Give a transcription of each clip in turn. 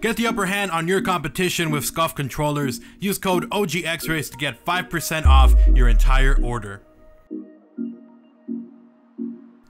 Get the upper hand on your competition with SCUF controllers. Use code OGXRAYZ to get 5% off your entire order.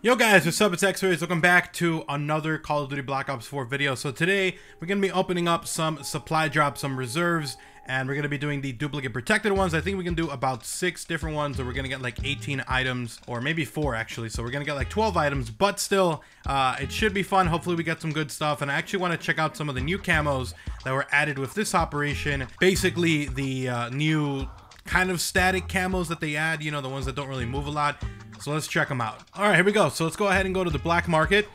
Yo guys, what's up? It's XRAYZ. Welcome back to another Call of Duty Black Ops 4 video. So today, we're going to be opening up some supply drops, some reserves, and we're going to be doing the duplicate protected ones. I think we can do about six different ones, so we're going to get like 18 items, or maybe four actually. So we're going to get like 12 items, but still, uh, it should be fun. Hopefully we get some good stuff, and I actually want to check out some of the new camos that were added with this operation. Basically, the uh, new kind of static camos that they add, you know, the ones that don't really move a lot. So let's check them out. All right, here we go. So let's go ahead and go to the black market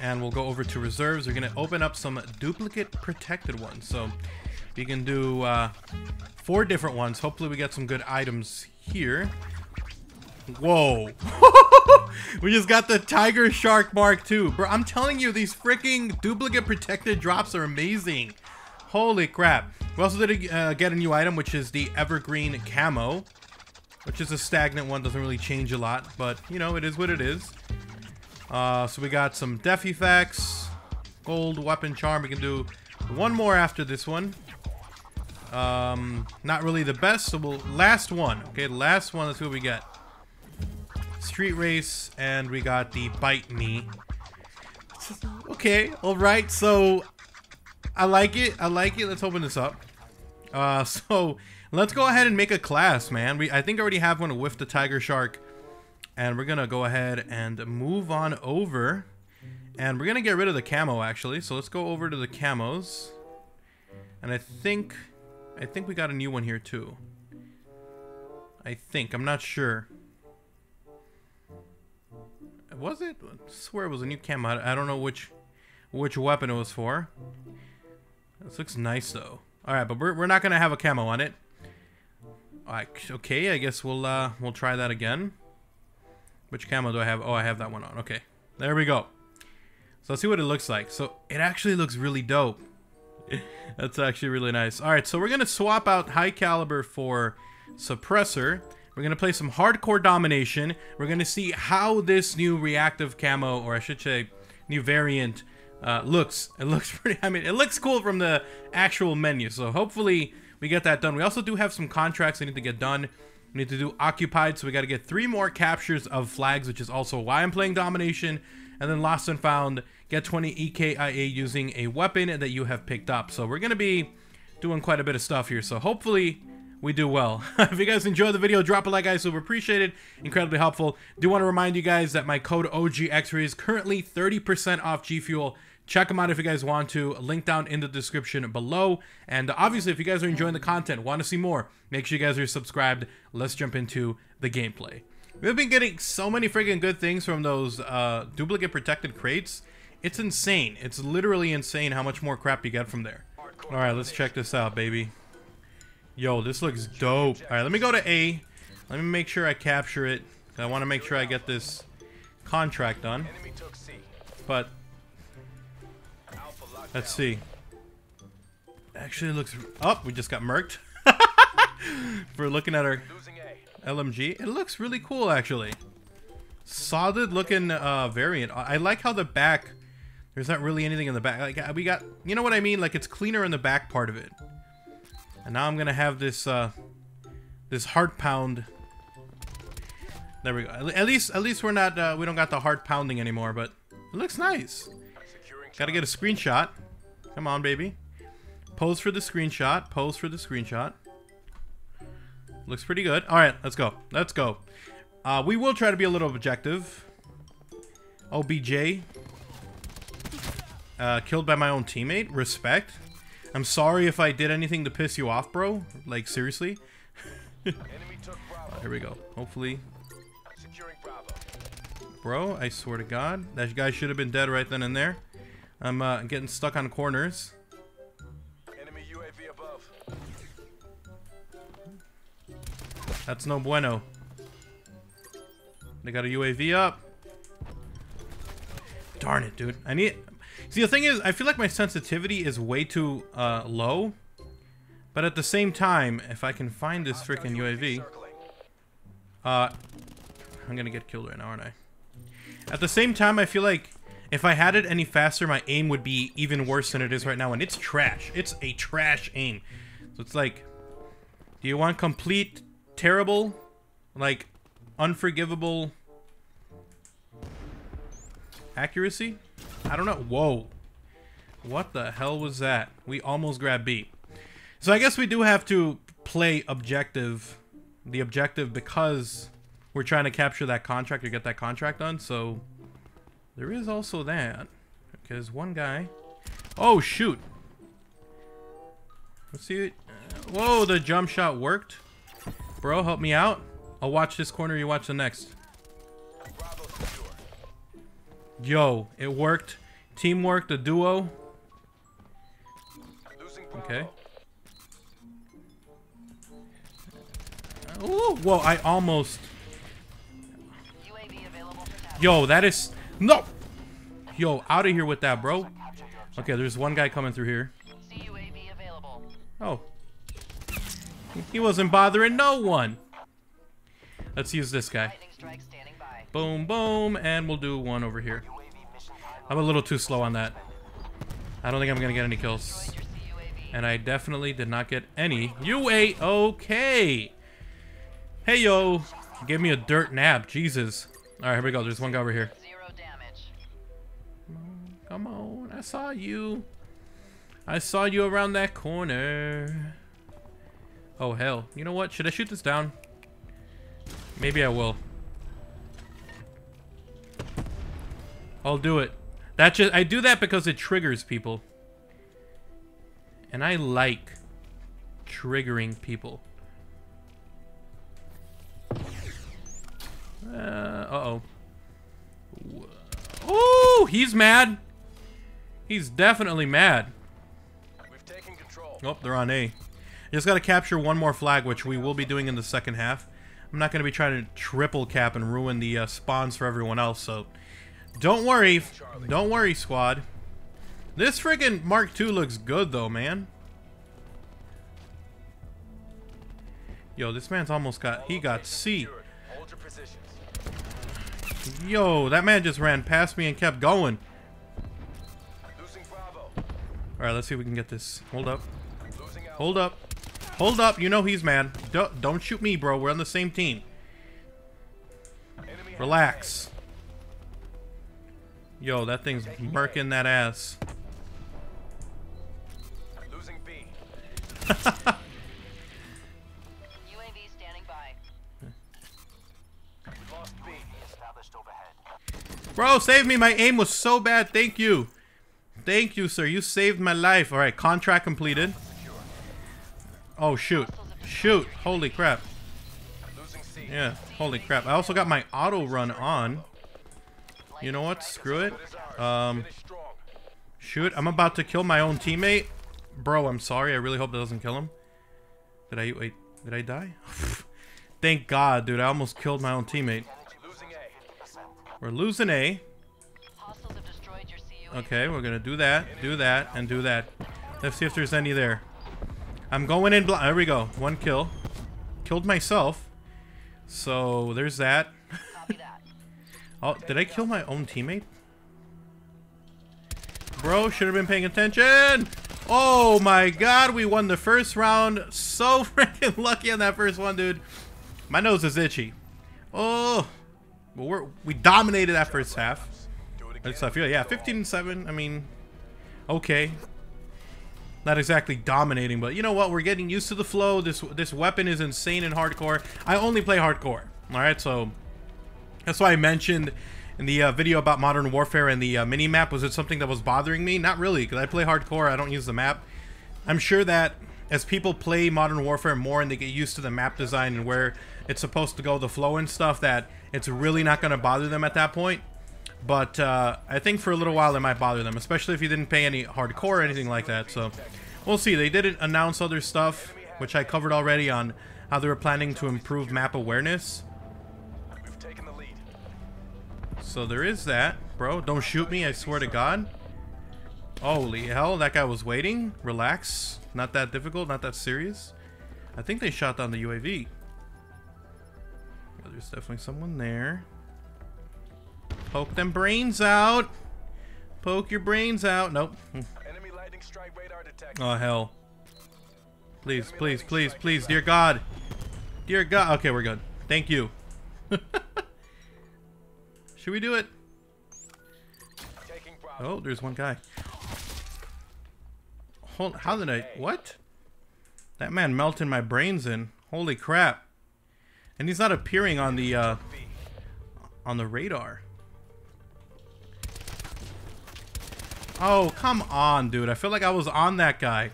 and we'll go over to reserves. We're gonna open up some duplicate protected ones. So we can do uh, four different ones. Hopefully we get some good items here. Whoa. we just got the Tiger Shark Mark II. Bro, I'm telling you, these freaking duplicate protected drops are amazing. Holy crap. We also did uh, get a new item, which is the Evergreen Camo which is a stagnant one, doesn't really change a lot, but, you know, it is what it is. Uh, so we got some Death Effects, Gold, Weapon Charm, we can do one more after this one. Um, not really the best, so we'll, last one, okay, last one, let's see what we get. Street Race, and we got the Bite Me. Okay, alright, so, I like it, I like it, let's open this up. Uh, so, Let's go ahead and make a class, man. We I think I already have one with the Tiger Shark. And we're to go ahead and move on over. And we're to get rid of the camo, actually. So let's go over to the camos. And I think... I think we got a new one here, too. I think. I'm not sure. Was it? I swear it was a new camo. I don't know which which weapon it was for. This looks nice, though. Alright, but we're, we're not going to have a camo on it okay, I guess we'll uh, we'll try that again. Which camo do I have? Oh, I have that one on. Okay, there we go. So let's see what it looks like. So it actually looks really dope. That's actually really nice. All right, so we're gonna swap out high caliber for suppressor. We're gonna play some hardcore domination. We're gonna see how this new reactive camo, or I should say, new variant, uh, looks. It looks pretty. I mean, it looks cool from the actual menu. So hopefully we get that done. We also do have some contracts that need to get done. We need to do occupied, so we got to get three more captures of flags, which is also why I'm playing domination. And then lost and found, get 20 EKIA using a weapon that you have picked up. So we're going to be doing quite a bit of stuff here. So hopefully we do well. if you guys enjoyed the video, drop a like, guys. Super appreciate it. Incredibly helpful. Do want to remind you guys that my code OGXRAYZ is currently 30% off G Fuel. Check them out if you guys want to. Link down in the description below. And obviously, if you guys are enjoying the content, want to see more, make sure you guys are subscribed. Let's jump into the gameplay. We've been getting so many freaking good things from those uh, duplicate protected crates. It's insane. It's literally insane how much more crap you get from there. All right, let's check this out, baby. Yo, this looks dope. All right, let me go to A. Let me make sure I capture it. I want to make sure I get this contract done. But Let's see. Actually looks... Oh, we just got murked. For looking at our LMG. It looks really cool, actually. Solid looking uh, variant. I like how the back... There's not really anything in the back. Like, we got... You know what I mean? Like, it's cleaner in the back part of it. And now I'm going to have this... Uh, this heart pound... There we go. At least, at least we're not, uh, we don't got the heart pounding anymore, but it looks nice. Gotta get a screenshot. Come on, baby. Pose for the screenshot. Pose for the screenshot. Looks pretty good. All right, let's go. Let's go. Uh, we will try to be a little objective. OBJ. Uh, killed by my own teammate. Respect. I'm sorry if I did anything to piss you off, bro. Like, seriously. oh, here we go. Hopefully. Bro, I swear to God. That guy should have been dead right then and there. I'm uh, getting stuck on corners. Enemy UAV above. That's no bueno. They got a UAV up. Darn it, dude. I need... See, the thing is, I feel like my sensitivity is way too uh, low. But at the same time, if I can find this freaking UAV... Uh, I'm gonna get killed right now, aren't I? At the same time, I feel like If I had it any faster, my aim would be even worse than it is right now, and it's trash. It's a trash aim. So it's like, do you want complete terrible, like unforgivable accuracy? I don't know. Whoa. What the hell was that? We almost grabbed B. So I guess we do have to play objective, the objective because we're trying to capture that contract or get that contract done. So there is also that because one guy, oh shoot. Let's see. Whoa, the jump shot worked. Bro, help me out. I'll watch this corner, you watch the next. Yo, it worked. Teamwork, the duo. Okay. Ooh, whoa, I almost... Yo, that is... No! Yo, out of here with that, bro. Okay, there's one guy coming through here. Oh. He wasn't bothering no one. Let's use this guy. Boom, boom, and we'll do one over here. I'm a little too slow on that. I don't think I'm gonna get any kills. And I definitely did not get any. UA, okay. Hey, yo. Give me a dirt nap, Jesus. All right, here we go. There's one guy over here. Come on, I saw you. I saw you around that corner. Oh, hell. You know what? Should I shoot this down? Maybe I will. I'll do it. That just I do that because it triggers people. And I like triggering people. Uh, uh-oh. Oh, he's mad. He's definitely mad. Oh, they're on A. Just got to capture one more flag, which we will be doing in the second half. I'm not going to be trying to triple cap and ruin the uh, spawns for everyone else, so don't worry. Don't worry, squad. This friggin' Mark II looks good, though, man. Yo, this man's almost got... He got C. Yo, that man just ran past me and kept going. Alright, let's see if we can get this. Hold up. Hold up. Hold up. You know he's mad. Don't, don't shoot me, bro. We're on the same team. Relax. Yo, that thing's murking that ass. Losing B. UAV standing by. Lost B. Established overhead. Bro, save me. My aim was so bad. Thank you. Thank you, sir. You saved my life. All right, contract completed. Oh, shoot. Shoot. Holy crap. Yeah, holy crap. I also got my auto run on. You know what? Screw it. Um, shoot, I'm about to kill my own teammate. Bro, I'm sorry. I really hope that doesn't kill him. Did I, wait, did I die? Thank God, dude. I almost killed my own teammate. We're losing A. Okay, we're gonna do that, do that, and do that. Let's see if there's any there. I'm going in blind. There we go. One kill. Killed myself. So, there's that. Oh, did I kill my own teammate? Bro, should have been paying attention. Oh my god, we won the first round. So freaking lucky on that first one, dude. My nose is itchy. Oh, well, we're, we dominated that first half. That's I feel. Yeah, 15 and 7. I mean, okay. Not exactly dominating, but you know what? We're getting used to the flow. This this weapon is insane in hardcore. I only play hardcore. All right, so that's why I mentioned in the uh, video about Modern Warfare and the uh, mini-map, was it something that was bothering me? Not really, because I play hardcore, I don't use the map. I'm sure that as people play Modern Warfare more and they get used to the map design and where it's supposed to go, the flow and stuff, that it's really not going to bother them at that point. But uh, I think for a little while it might bother them, especially if you didn't pay any hardcore or anything like that. So we'll see. They didn't announce other stuff, which I covered already on how they were planning to improve map awareness. So there is that. Bro, don't shoot me, I swear to God. Holy hell, that guy was waiting. Relax. Not that difficult, not that serious. I think they shot down the UAV. there's definitely someone there. Poke them brains out. Poke your brains out. Nope. Enemy lightning strike radar. Oh, hell. Please, please, please, please, dear God. Dear God. Okay, we're good. Thank you. Should we do it? Oh, there's one guy. Hold, how did I... What? That man melted my brains in. Holy crap. And he's not appearing on the, uh... On the radar. Oh, come on, dude. I feel like I was on that guy.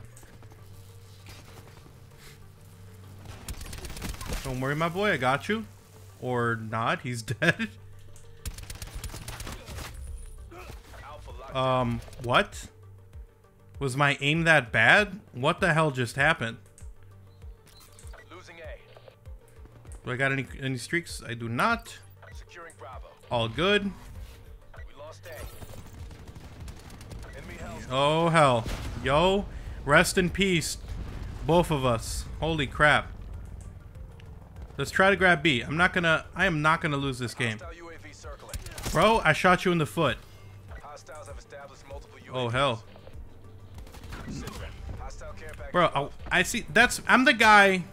Don't worry, my boy. I got you. Or not. He's dead. Um, what? Was my aim that bad? What the hell just happened? Losing A. Do I got any any streaks? I do not. Securing Bravo. All good. We lost A. Enemy. Oh hell. Yo, rest in peace. Both of us. Holy crap. Let's try to grab B. I'm not gonna I am not gonna lose this game. Hostile UAV circling. Bro, I shot you in the foot. Oh hell. Hostile care package. Bro, I, I see that's I'm the guy.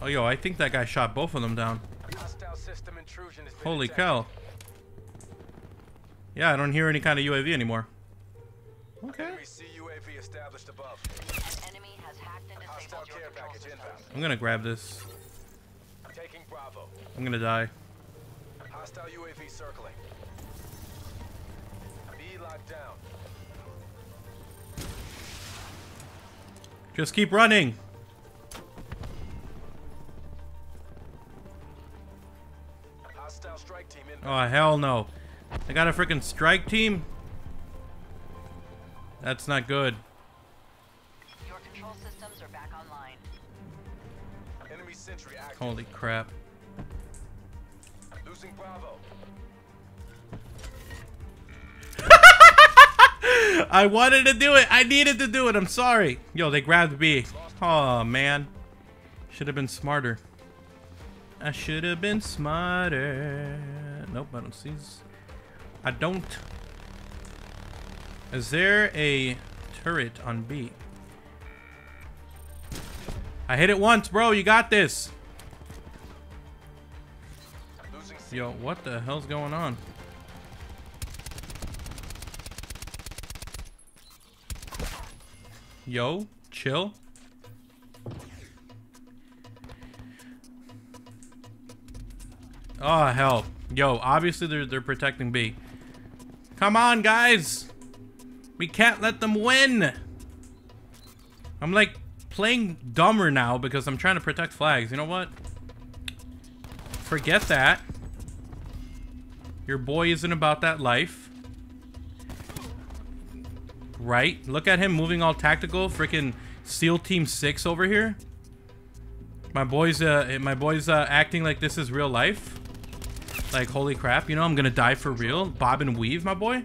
Oh yo, I think that guy shot both of them down. Hostile system intrusion has been Holy cow. Yeah, I don't hear any kind of UAV anymore. Okay. Enemy CUAV established above. An enemy has hacked and Hostile disabled your care control package system. inbound. I'm gonna grab this. Taking Bravo. I'm gonna die. Hostile UAV circling. B locked down. Just keep running. Hostile strike team inbound. Oh hell no. I got a freaking strike team. That's not good. Your control systems are back online. Enemy sentry active. Holy crap. Losing Bravo. I wanted to do it. I needed to do it. I'm sorry. Yo, they grabbed B. Oh man. Should have been smarter. I should have been smarter. Nope, I don't see. I don't. Is there a turret on B? I hit it once, bro. You got this. Yo, what the hell's going on? Yo, chill. Oh hell. Yo, obviously they're they're protecting B. Come on, guys. We can't let them win. I'm like playing dumber now because I'm trying to protect flags. You know what? Forget that. Your boy isn't about that life. Right? Look at him moving all tactical. Freaking SEAL Team 6 over here. My boy's uh my boy's uh acting like this is real life. Like holy crap, you know I'm gonna die for real. Bob and weave, my boy.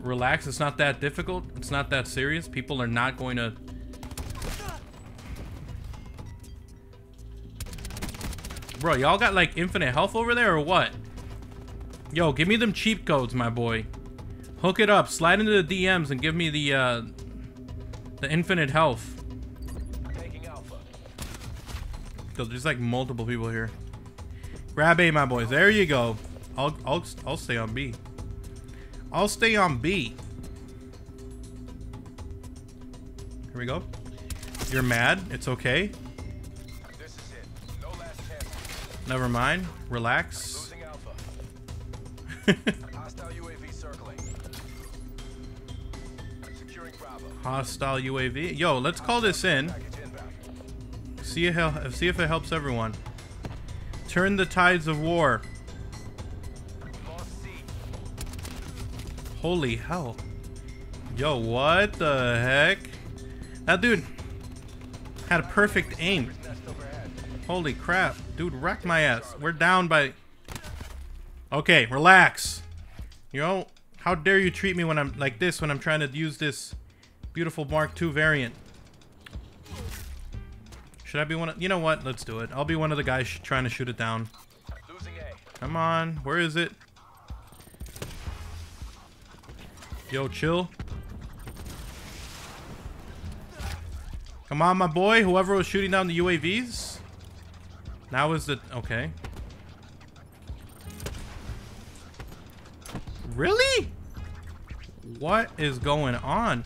Relax, it's not that difficult. It's not that serious. People are not going to Bro, y'all got like infinite health over there or what? Yo, give me them cheap codes, my boy. Hook it up, slide into the DMs and give me the uh the infinite health. Taking Alpha. Yo, there's like multiple people here. Grab A, my boys. There you go. I'll I'll I'll stay on B. I'll stay on B. Here we go. You're mad. It's okay. This is it. No last. Never mind. Relax. Hostile UAV. Yo, let's call this in. See if see if it helps everyone. Turn the tides of war. Holy hell. Yo, what the heck? That dude had a perfect aim. Holy crap. Dude, wrecked my ass. We're down by... Okay, relax. You know, how dare you treat me when I'm like this when I'm trying to use this beautiful Mark II variant. Should I be one of... You know what? Let's do it. I'll be one of the guys trying to shoot it down. Losing A. Come on. Where is it? Yo, chill. Come on, my boy. Whoever was shooting down the UAVs. Now is the... Okay. Really? What is going on?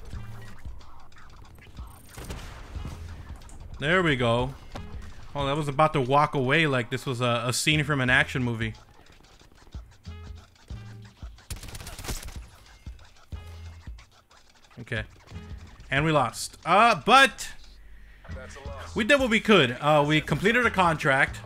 There we go. Oh, that was about to walk away like this was a, a scene from an action movie. Okay. And we lost. Uh, but we did what we could. Uh, we completed a contract,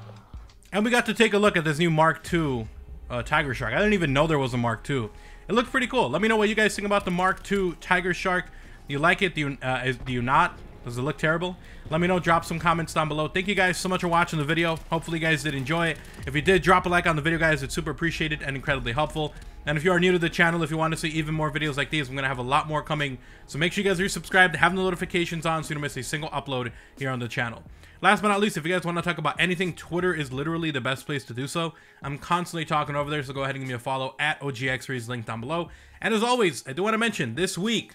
and we got to take a look at this new Mark II uh, Tiger Shark. I didn't even know there was a Mark II. It looked pretty cool. Let me know what you guys think about the Mark II Tiger Shark. Do you like it? Do you uh, is, do you not? Does it look terrible? Let me know. Drop some comments down below. Thank you guys so much for watching the video. Hopefully you guys did enjoy it. If you did, drop a like on the video, guys. It's super appreciated and incredibly helpful. And if you are new to the channel, if you want to see even more videos like these, I'm going to have a lot more coming. So make sure you guys are subscribed, have the notifications on so you don't miss a single upload here on the channel. Last but not least, if you guys want to talk about anything, Twitter is literally the best place to do so. I'm constantly talking over there, so go ahead and give me a follow at OGXRAYZ, link down below. And as always, I do want to mention this week,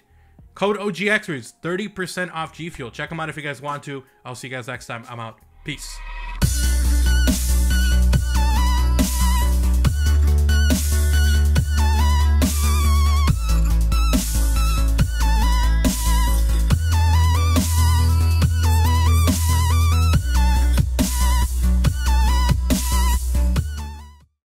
code OGXRAYZ 30% off G Fuel. Check them out if you guys want to. I'll see you guys next time. I'm out. Peace.